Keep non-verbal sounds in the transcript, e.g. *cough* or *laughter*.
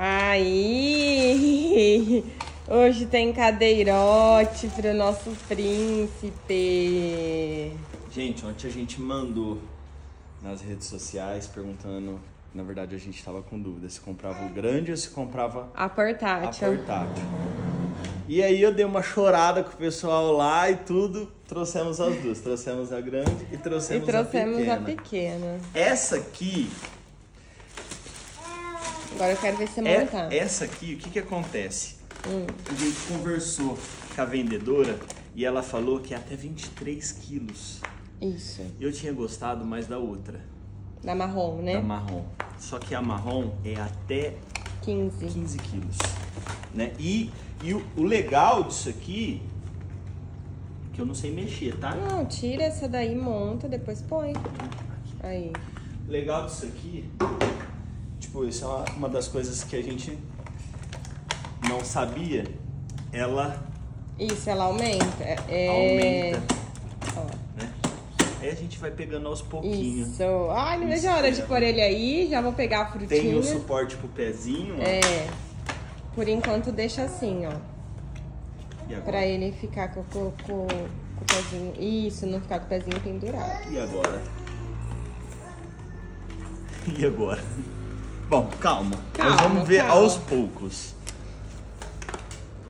Aí! *laughs* Hoje tem cadeirote pro nosso príncipe. Gente, ontem a gente mandou nas redes sociais perguntando. Na verdade, a gente tava com dúvida se comprava o grande ou se comprava A a portátil. portátil. E aí eu dei uma chorada com o pessoal lá e tudo. Trouxemos as duas. Trouxemos a grande e E trouxemos, trouxemos a a pequena. pequena. Essa aqui, Agora eu quero ver você é, montar. essa aqui, o que que acontece? Hum. A gente conversou com a vendedora e ela falou que é até 23 quilos. Isso. Eu tinha gostado mais da outra, Da marrom, né? da marrom. Só que a marrom é até 15. 15 quilos. Né? E, e o, o legal disso aqui, que eu não sei mexer, tá? Não, tira essa daí, monta, depois põe. Aí. O legal disso aqui, tipo, isso é uma, das coisas que a gente não sabia. Ela Isso, ela aumenta. É... aumenta, Ó. né? Aí a gente vai pegando aos pouquinhos. Isso. Ai, não vejo a hora de é. pôr ele aí. Já vou pegar a frutinha. Tem o suporte pro pezinho, ó. É. Por enquanto deixa assim, ó. E agora? Pra ele ficar com, com, com, com o pezinho. Isso, não ficar com o pezinho pendurado. E agora? *laughs* E agora? Bom, calma. Nós Calma, vamos ver calma. aos poucos.